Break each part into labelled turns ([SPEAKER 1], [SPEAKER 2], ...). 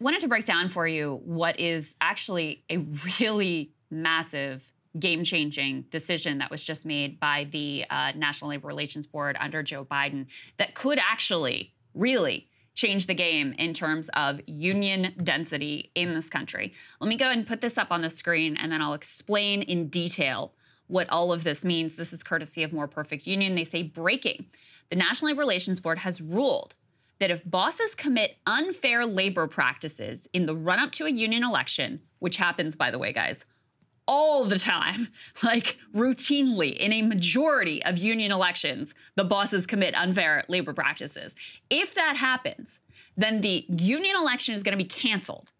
[SPEAKER 1] wanted to break down for you what is actually a really massive game changing decision that was just made by the uh, National Labor Relations Board under Joe Biden that could actually really change the game in terms of union density in this country. Let me go ahead and put this up on the screen and then I'll explain in detail what all of this means. This is courtesy of More Perfect Union. They say breaking. The National Labor Relations Board has ruled that if bosses commit unfair labor practices in the run up to a union election, which happens, by the way, guys, all the time, like routinely in a majority of union elections, the bosses commit unfair labor practices. If that happens, then the union election is going to be canceled.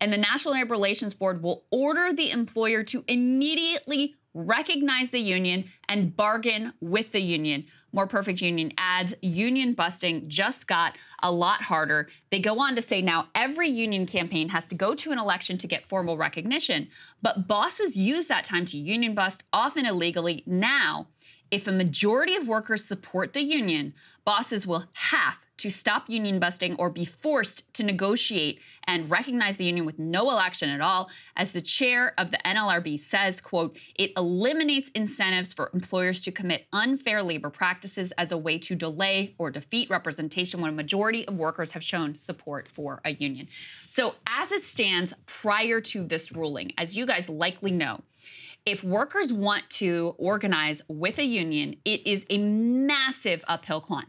[SPEAKER 1] And the National Labor Relations Board will order the employer to immediately recognize the union and bargain with the union. More Perfect Union adds union busting just got a lot harder. They go on to say now every union campaign has to go to an election to get formal recognition, but bosses use that time to union bust, often illegally. Now, if a majority of workers support the union, bosses will have to stop union busting or be forced to negotiate and recognize the union with no election at all. As the chair of the NLRB says, quote, it eliminates incentives for employers to commit unfair labor practices as a way to delay or defeat representation when a majority of workers have shown support for a union. So as it stands prior to this ruling, as you guys likely know, if workers want to organize with a union, it is a massive uphill climb.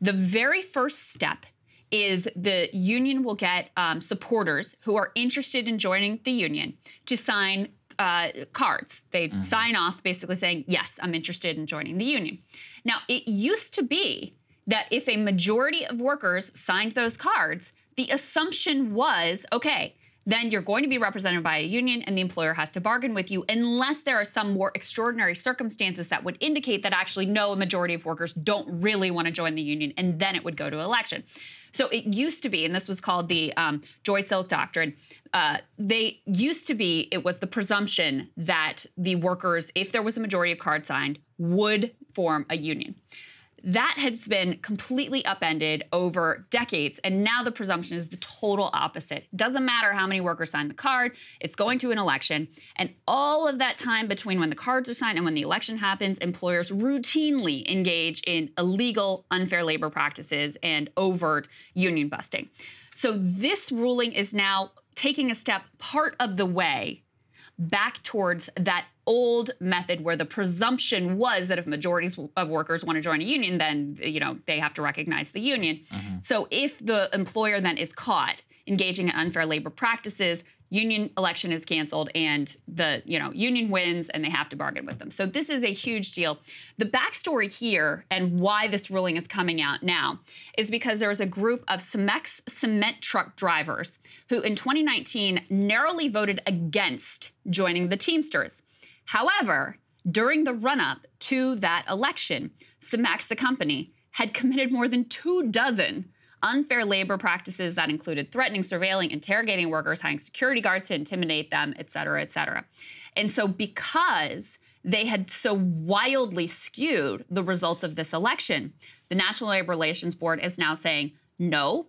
[SPEAKER 1] The very first step is the union will get um, supporters who are interested in joining the union to sign uh, cards. They mm-hmm. sign off basically saying, Yes, I'm interested in joining the union. Now, it used to be that if a majority of workers signed those cards, the assumption was okay, then you're going to be represented by a union and the employer has to bargain with you unless there are some more extraordinary circumstances that would indicate that actually no a majority of workers don't really want to join the union and then it would go to election. So it used to be and this was called the um, joy silk doctrine uh, they used to be it was the presumption that the workers if there was a majority of cards signed would form a union that has been completely upended over decades. And now the presumption is the total opposite. Doesn't matter how many workers sign the card, it's going to an election. And all of that time between when the cards are signed and when the election happens, employers routinely engage in illegal, unfair labor practices and overt union busting. So this ruling is now taking a step part of the way back towards that old method where the presumption was that if majorities of workers want to join a union then you know they have to recognize the union. Mm-hmm. so if the employer then is caught engaging in unfair labor practices union election is canceled and the you know union wins and they have to bargain with them. So this is a huge deal. The backstory here and why this ruling is coming out now is because there was a group of cemex cement truck drivers who in 2019 narrowly voted against joining the teamsters however during the run-up to that election cemex the company had committed more than two dozen unfair labor practices that included threatening, surveilling, interrogating workers, hiring security guards to intimidate them, et cetera, et cetera. And so, because they had so wildly skewed the results of this election, the National Labor Relations Board is now saying, no,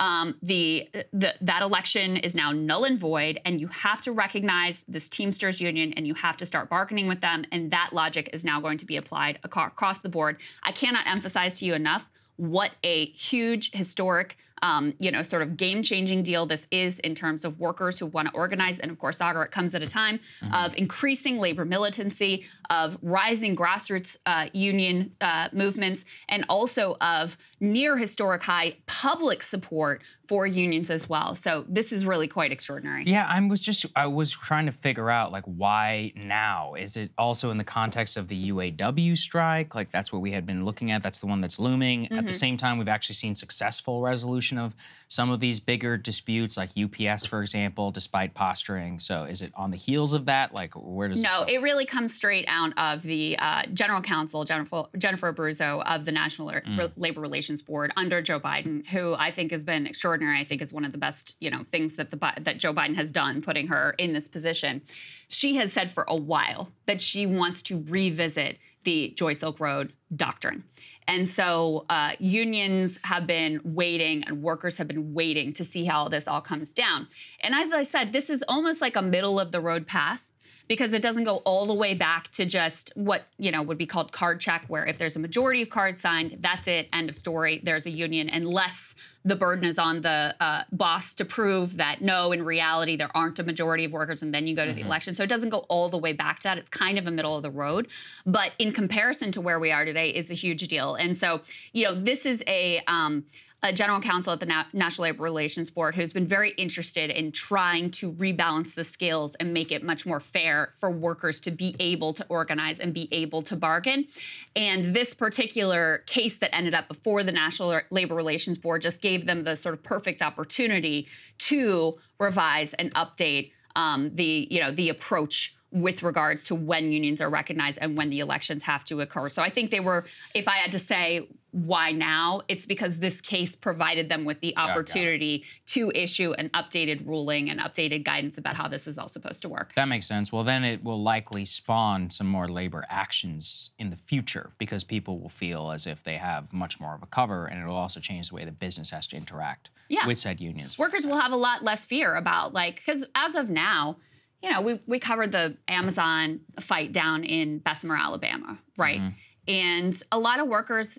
[SPEAKER 1] um, the, the, that election is now null and void, and you have to recognize this Teamsters union, and you have to start bargaining with them. And that logic is now going to be applied across the board. I cannot emphasize to you enough what a huge historic um, you know, sort of game-changing deal this is in terms of workers who want to organize. And of course, Saagar, it comes at a time mm-hmm. of increasing labor militancy, of rising grassroots uh, union uh, movements, and also of near historic high public support for unions as well. So this is really quite extraordinary.
[SPEAKER 2] Yeah, I was just I was trying to figure out like why now? Is it also in the context of the UAW strike? Like that's what we had been looking at. That's the one that's looming. Mm-hmm. At the mm-hmm. same time, we've actually seen successful resolution of some of these bigger disputes, like UPS, for example, despite posturing. So is it on the heels of that? Like where does
[SPEAKER 1] no? It really comes straight out of the uh, General Counsel Jennifer Jennifer Abruzzo of the National mm. Labor Relations Board under Joe Biden, who I think has been extraordinary extraordinary. I think is one of the best, you know, things that the that Joe Biden has done, putting her in this position. She has said for a while that she wants to revisit the Joy Silk Road doctrine. And so uh, unions have been waiting and workers have been waiting to see how this all comes down. And as I said, this is almost like a middle of the road path because it doesn't go all the way back to just what you know would be called card check where if there's a majority of cards signed that's it end of story there's a union unless the burden is on the uh, boss to prove that no in reality there aren't a majority of workers and then you go to mm-hmm. the election. So it doesn't go all the way back to that. It's kind of a middle of the road. But in comparison to where we are today is a huge deal. And so you know this is a um, a general counsel at the Na- National Labor Relations Board who's been very interested in trying to rebalance the scales and make it much more fair for workers to be able to organize and be able to bargain. And this particular case that ended up before the National Labor Relations Board just gave them the sort of perfect opportunity to revise and update um, the you know the approach with regards to when unions are recognized and when the elections have to occur. So I think they were, if I had to say why now, it's because this case provided them with the opportunity to issue an updated ruling and updated guidance about how this is all supposed to work.
[SPEAKER 2] That makes sense. Well, then it will likely spawn some more labor actions in the future because people will feel as if they have much more of a cover and it'll also change the way the business has to interact yeah. with said unions.
[SPEAKER 1] Workers will have a lot less fear about like, because as of now, you know, we, we covered the Amazon fight down in Bessemer, Alabama, right? Mm-hmm. And a lot of workers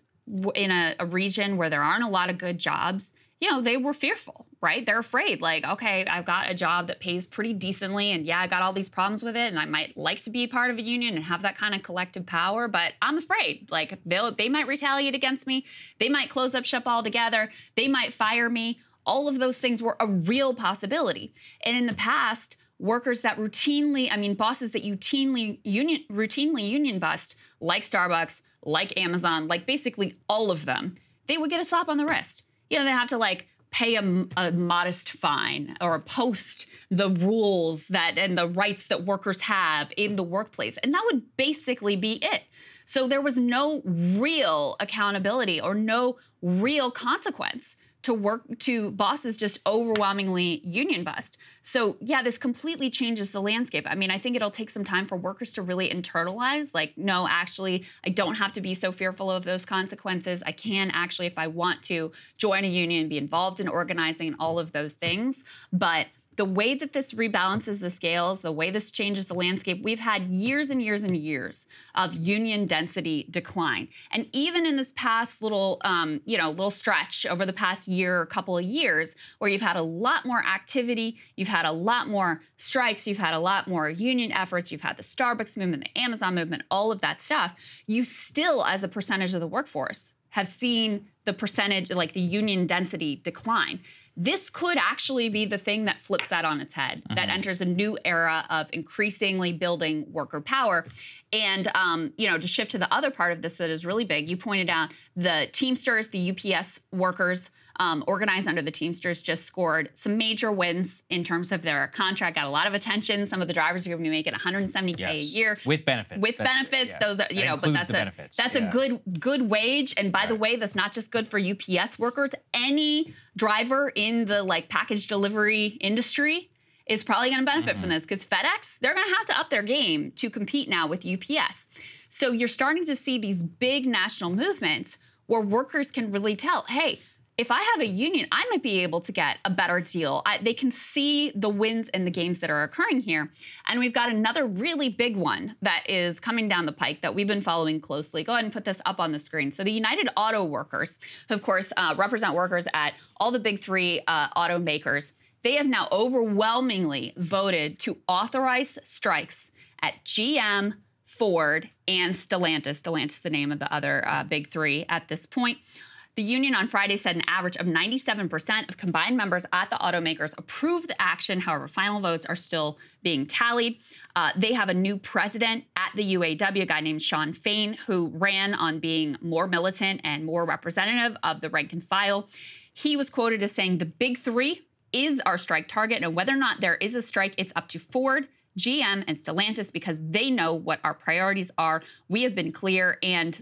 [SPEAKER 1] in a, a, region where there aren't a lot of good jobs, you know, they were fearful, right? They're afraid, like, okay, I've got a job that pays pretty decently, and yeah, I got all these problems with it, and I might like to be part of a union and have that kind of collective power, but I'm afraid, like, they'll they might retaliate against me, they might close up shop altogether, they might fire me. All of those things were a real possibility. And in the past, workers that routinely, I mean, bosses that routinely union routinely union bust, like Starbucks, like Amazon, like basically all of them, they would get a slap on the wrist. You know, they have to like pay a, a, modest fine or post the rules that and the rights that workers have in the workplace. And that would basically be it. So there was no real accountability or no real consequence to work to bosses just overwhelmingly union bust. So yeah, this completely changes the landscape. I mean, I think it'll take some time for workers to really internalize like no, actually I don't have to be so fearful of those consequences. I can actually if I want to join a union, be involved in organizing and all of those things. But the way that this rebalances the scales, the way this changes the landscape, we've had years and years and years of union density decline. And even in this past little, um, you know, little stretch over the past year or couple of years, where you've had a lot more activity, you've had a lot more strikes, you've had a lot more union efforts, you've had the Starbucks movement, the Amazon movement, all of that stuff, you still, as a percentage of the workforce, have seen the percentage, like the union density decline this could actually be the thing that flips that on its head, mm-hmm. that enters a new era of increasingly building worker power. And, um, you know, to shift to the other part of this that is really big, you pointed out the Teamsters, the UPS workers um, organized under the Teamsters just scored some major wins in terms of their contract, got a lot of attention. Some of the drivers are going to be making 170K yes. a year.
[SPEAKER 2] With benefits.
[SPEAKER 1] With that's, benefits. Yeah. Those are, you that know, but that's a, benefits. that's yeah. a good, good wage. And by the way, that's not just good for UPS workers. Any driver in the like package delivery industry is probably going to benefit mm-hmm. from this because FedEx, they're going to have to up their game to compete now with UPS. So you're starting to see these big national movements where workers can really tell, hey, if I have a union, I might be able to get a better deal. I, they can see the wins in the games that are occurring here. And we've got another really big one that is coming down the pike that we've been following closely. Go ahead and put this up on the screen. So, the United Auto Workers, who of course uh, represent workers at all the big three uh, automakers, they have now overwhelmingly voted to authorize strikes at GM, Ford, and Stellantis. Stellantis, the name of the other uh, big three at this point. The union on Friday said an average of 97% of combined members at the automakers approved the action. However, final votes are still being tallied. Uh, they have a new president at the UAW, a guy named Shawn Fain, who ran on being more militant and more representative of the rank and file. He was quoted as saying, The big three is our strike target, and whether or not there is a strike, it's up to Ford. GM and Stellantis because they know what our priorities are. We have been clear, and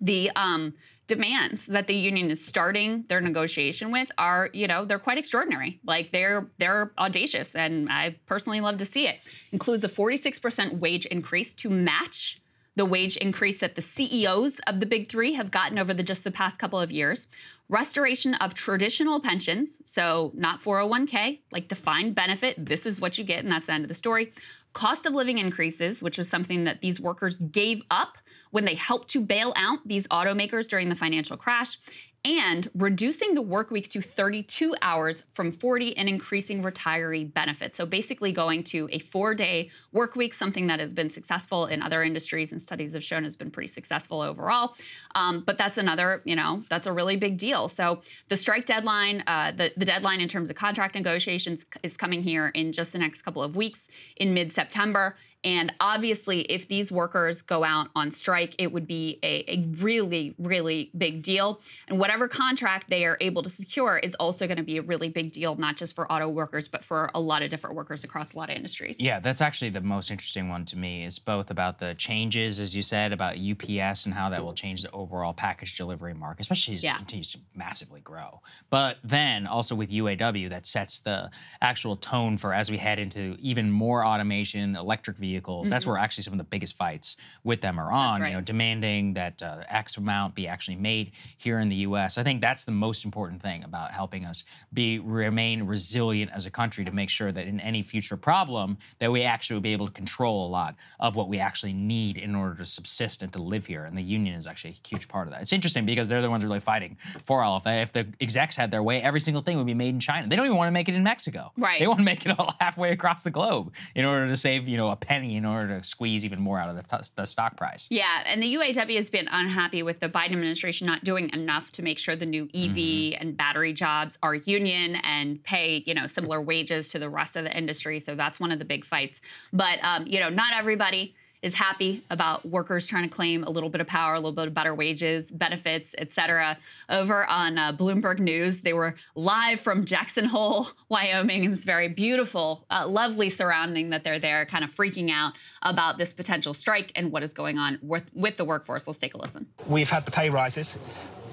[SPEAKER 1] the um, demands that the union is starting their negotiation with are, you know, they're quite extraordinary. Like they're they're audacious, and I personally love to see it. Includes a 46% wage increase to match the wage increase that the CEOs of the big three have gotten over the just the past couple of years, restoration of traditional pensions, so not 401k, like defined benefit, this is what you get, and that's the end of the story. Cost of living increases, which was something that these workers gave up when they helped to bail out these automakers during the financial crash, and reducing the work week to 32 hours from 40 and increasing retiree benefits. So basically going to a four day work week, something that has been successful in other industries and studies have shown has been pretty successful overall. Um, but that's another, you know, that's a really big deal. So the strike deadline, uh, the, the deadline in terms of contract negotiations is coming here in just the next couple of weeks in mid September. And obviously, if these workers go out on strike, it would be a, a, really, really big deal. And whatever contract they are able to secure is also going to be a really big deal, not just for auto workers, but for a lot of different workers across a lot of industries.
[SPEAKER 2] Yeah, that's actually the most interesting one to me is both about the changes, as you said, about UPS and how that will change the overall package delivery market, especially as yeah. it continues to massively grow. But then also with UAW, that sets the actual tone for as we head into even more automation, electric vehicles vehicles. Mm-hmm. That's where actually some of the biggest fights with them are on. Right. You know, demanding that uh, X amount be actually made here in the U.S. I think that's the most important thing about helping us be remain resilient as a country to make sure that in any future problem that we actually will be able to control a lot of what we actually need in order to subsist and to live here. And the union is actually a huge part of that. It's interesting because they're the ones really fighting for all of that. If the execs had their way, every single thing would be made in China. They don't even want to make it in Mexico.
[SPEAKER 1] Right.
[SPEAKER 2] They want to make it all halfway across the globe in order to save, you know, a penny in order to squeeze even more out of the, t- the stock price.
[SPEAKER 1] Yeah, and the UAW has been unhappy with the Biden administration not doing enough to make sure the new EV mm-hmm. and battery jobs are union and pay you know similar wages to the rest of the industry. So that's one of the big fights. But um, you know, not everybody is happy about workers trying to claim a little bit of power, a little bit of better wages, benefits, et cetera. Over on uh, Bloomberg News, they were live from Jackson Hole, Wyoming, and it's very beautiful, uh, lovely surrounding that they're there, kind of freaking out about this potential strike and what is going on with, with the workforce. Let's take a listen.
[SPEAKER 3] We've had the pay rises.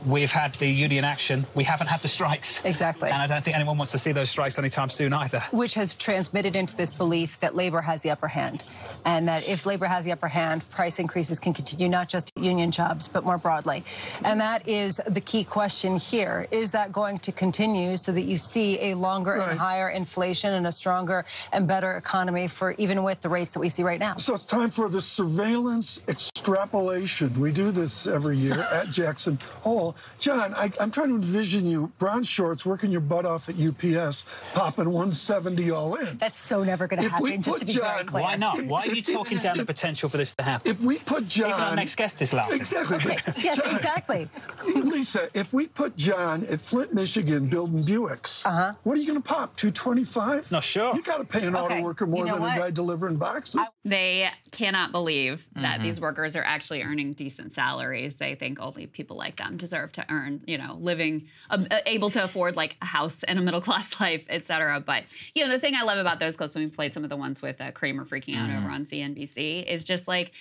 [SPEAKER 3] We've had the union action. We haven't had the strikes.
[SPEAKER 4] Exactly.
[SPEAKER 3] And I don't think anyone wants to see those strikes anytime soon either.
[SPEAKER 4] Which has transmitted into this belief that labor has the upper hand. And that if labor has the upper hand, price increases can continue not just union jobs, but more broadly. And that is the key question here. Is that going to continue so that you see a longer right. and higher inflation and a stronger and better economy for even with the rates that we see right now?
[SPEAKER 5] So it's time for the surveillance extrapolation. We do this every year at Jackson Hole. John, I, am trying to envision you, brown shorts, working your butt off at UPS, popping 170 all in.
[SPEAKER 4] That's so never going to happen, just to be
[SPEAKER 3] John,
[SPEAKER 4] very clear.
[SPEAKER 3] Why not? Why are you talking down the potential for this to happen?
[SPEAKER 5] If we put John...
[SPEAKER 3] Even our next guest is laughing.
[SPEAKER 5] Exactly.
[SPEAKER 4] Okay. yes,
[SPEAKER 5] John,
[SPEAKER 4] exactly.
[SPEAKER 5] Lisa, if we put John at Flint, Michigan, building Buicks, uh-huh. what are you going to pop, 225?
[SPEAKER 3] Not sure.
[SPEAKER 5] You got to pay an okay. auto worker more you know than what? a guy delivering boxes.
[SPEAKER 1] They cannot believe that mm-hmm. these workers are actually earning decent salaries. They think only people like them deserve deserve to earn, you know, living, uh, able to afford like a house and a middle class life, et cetera. But, you know, the thing I love about those clips when we played some of the ones with uh, Cramer freaking out mm. over on CNBC is just like,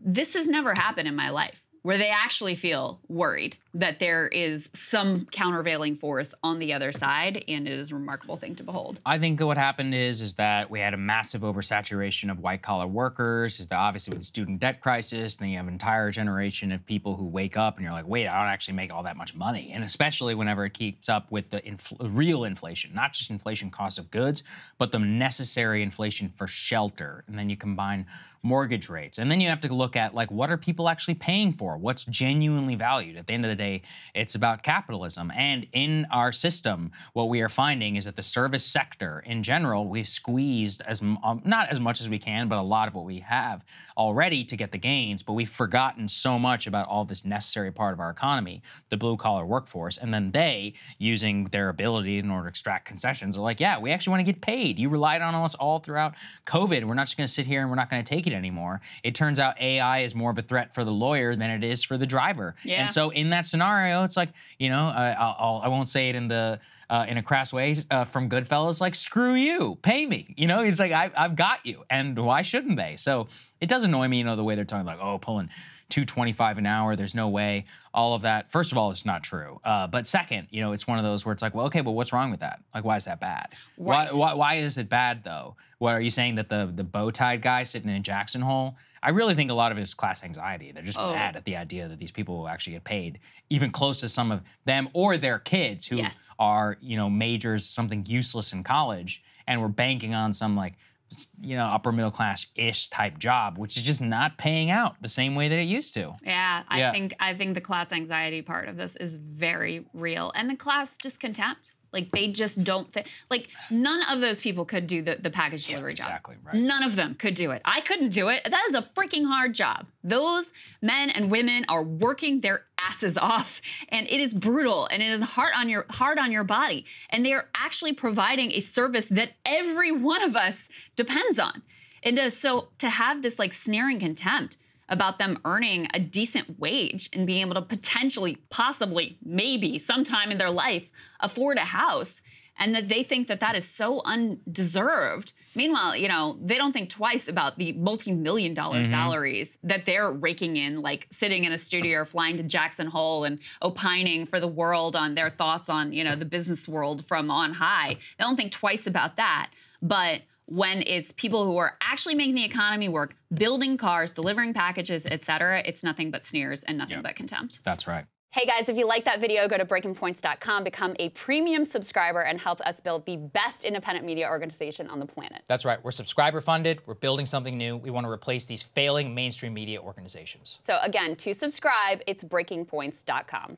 [SPEAKER 1] this has never happened in my life where they actually feel worried that there is some countervailing force on the other side, and it is a remarkable thing to behold.
[SPEAKER 2] I think what happened is is that we had a massive oversaturation of white collar workers. Is that obviously with the student debt crisis, then you have an entire generation of people who wake up and you're like, wait, I don't actually make all that much money, and especially whenever it keeps up with the infl- real inflation, not just inflation cost of goods, but the necessary inflation for shelter, and then you combine mortgage rates. And then you have to look at like what are people actually paying for? What's genuinely valued? At the end of the day, it's about capitalism. And in our system, what we are finding is that the service sector in general, we've squeezed as um, not as much as we can, but a lot of what we have already to get the gains, but we've forgotten so much about all this necessary part of our economy, the blue collar workforce. And then they, using their ability in order to extract concessions, are like, yeah, we actually want to get paid. You relied on us all throughout COVID. We're not just going to sit here and we're not going to take it anymore. It turns out AI is more of a threat for the lawyer than it is for the driver.
[SPEAKER 1] Yeah.
[SPEAKER 2] And so in that scenario, it's like, you know, uh, I'll, I'll, I will not say it in the uh, in a crass way uh, from Goodfellas, like screw you, pay me. You know, it's like I, I've got you, and why shouldn't they? So it does annoy me, you know, the way they're talking like, oh, pulling 225 an hour. There's no way. All of that. First of all, it's not true. Uh, but second, you know, it's one of those where it's like, well, okay, but what's wrong with that? Like, why is that bad?
[SPEAKER 1] Right.
[SPEAKER 2] Why, why, why is it bad though? What are you saying that the the bow tied guy sitting in Jackson Hole? I really think a lot of it is class anxiety. They're just
[SPEAKER 1] Oh.
[SPEAKER 2] mad at the idea that these people will actually get paid even close to some of them or their kids who
[SPEAKER 1] Yes.
[SPEAKER 2] are, you know, majors something useless in college and we're banking on some like you know, upper middle class ish type job, which is just not paying out the same way that it used to.
[SPEAKER 1] Yeah, I
[SPEAKER 2] Yeah.
[SPEAKER 1] think I think the class anxiety part of this is very real, and the class discontempt. Like they just don't fit. Like none of those people could do the, the package delivery job.
[SPEAKER 2] exactly, right.
[SPEAKER 1] None of them could do it. I couldn't do it. That is a freaking hard job. Those men and women are working their asses off, and it is brutal, and it is hard on your hard on your body. And they are actually providing a service that every one of us depends on. And uh, so to have this like sneering contempt about them earning a decent wage and being able to potentially, possibly, maybe sometime in their life afford a house, and that they think that that is so undeserved. Meanwhile, you know, they don't think twice about the multi-million dollar mm-hmm. salaries that they're raking in, like sitting in a studio or flying to Jackson Hole and opining for the world on their thoughts on, you know, the business world from on high. They don't think twice about that. But when it's people who are actually making the economy work, building cars, delivering packages, et cetera, it's nothing but sneers and nothing
[SPEAKER 2] Yeah.
[SPEAKER 1] but contempt.
[SPEAKER 2] That's right.
[SPEAKER 1] Hey guys, if you like that video, go to breakingpoints.com, become a premium subscriber, and help us build the best independent media organization on the planet.
[SPEAKER 6] That's right. We're subscriber funded. We're building something new. We want to replace these failing mainstream media organizations.
[SPEAKER 1] So again, to subscribe, it's breakingpoints.com.